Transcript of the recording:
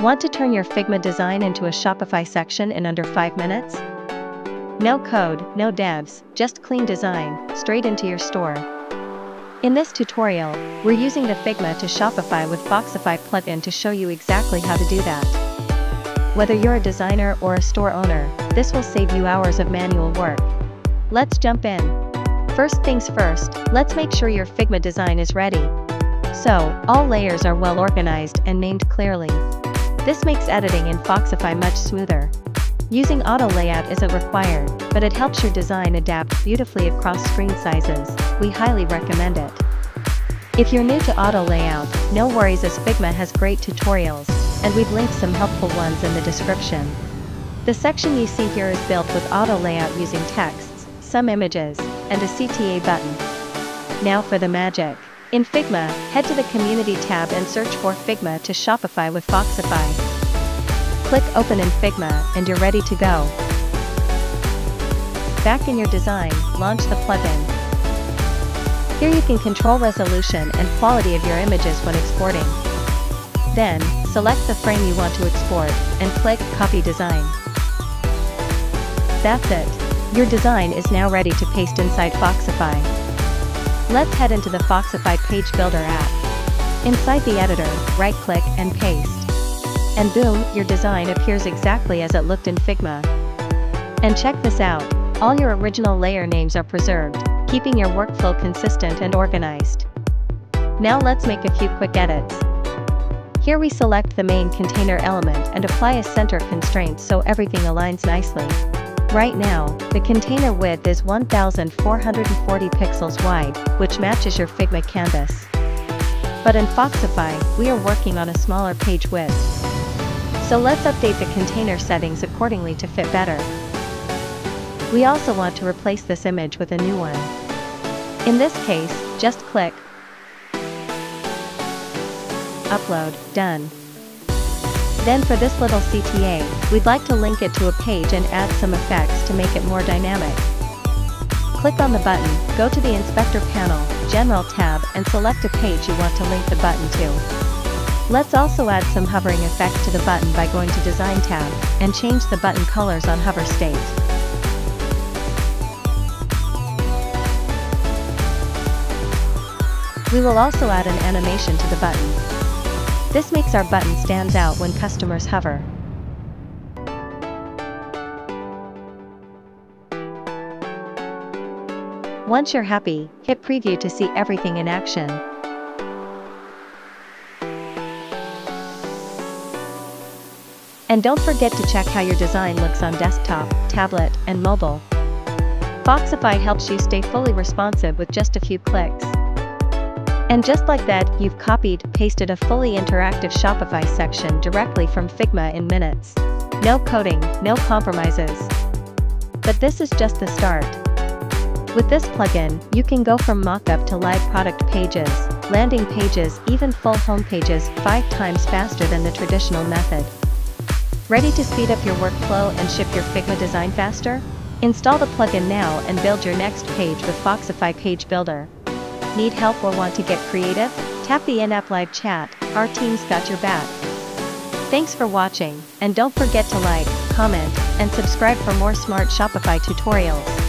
Want to turn your Figma design into a Shopify section in under 5 minutes? No code, no devs, just clean design, straight into your store. In this tutorial, we're using the Figma to Shopify with Foxify plugin to show you exactly how to do that. Whether you're a designer or a store owner, this will save you hours of manual work. Let's jump in. First things first, let's make sure your Figma design is ready. So, all layers are well organized and named clearly. This makes editing in Foxify much smoother. Using auto layout isn't required, but it helps your design adapt beautifully across screen sizes, we highly recommend it. If you're new to auto layout, no worries as Figma has great tutorials, and we've linked some helpful ones in the description. The section you see here is built with auto layout using texts, some images, and a CTA button. Now for the magic. In Figma, head to the Community tab and search for Figma to Shopify with Foxify. Click Open in Figma and you're ready to go. Back in your design, launch the plugin. Here you can control resolution and quality of your images when exporting. Then, select the frame you want to export, and click Copy Design. That's it. Your design is now ready to paste inside Foxify. Let's head into the Foxify Page Builder app. Inside the editor, right-click and paste. And boom, your design appears exactly as it looked in Figma. And check this out, all your original layer names are preserved, keeping your workflow consistent and organized. Now let's make a few quick edits. Here we select the main container element and apply a center constraint so everything aligns nicely. Right now, the container width is 1440 pixels wide, which matches your Figma canvas. But in Foxify, we are working on a smaller page width. So let's update the container settings accordingly to fit better. We also want to replace this image with a new one. In this case, just click Upload, done. Then for this little CTA, we'd like to link it to a page and add some effects to make it more dynamic. Click on the button, go to the Inspector panel, General tab and select a page you want to link the button to. Let's also add some hovering effect to the button by going to Design tab, and change the button colors on hover state. We will also add an animation to the button. This makes our button stands out when customers hover. Once you're happy, hit preview to see everything in action. And don't forget to check how your design looks on desktop, tablet, and mobile. Foxify helps you stay fully responsive with just a few clicks. And just like that, you've copied, pasted a fully interactive Shopify section directly from Figma in minutes. No coding, no compromises. But this is just the start. With this plugin, you can go from mockup to live product pages, landing pages, even full home pages 5 times faster than the traditional method. Ready to speed up your workflow and ship your Figma design faster? Install the plugin now and build your next page with Foxify Page Builder. Need help or want to get creative? Tap the in-app live chat, our team's got your back. Thanks for watching, and don't forget to like, comment, and subscribe for more smart Shopify tutorials.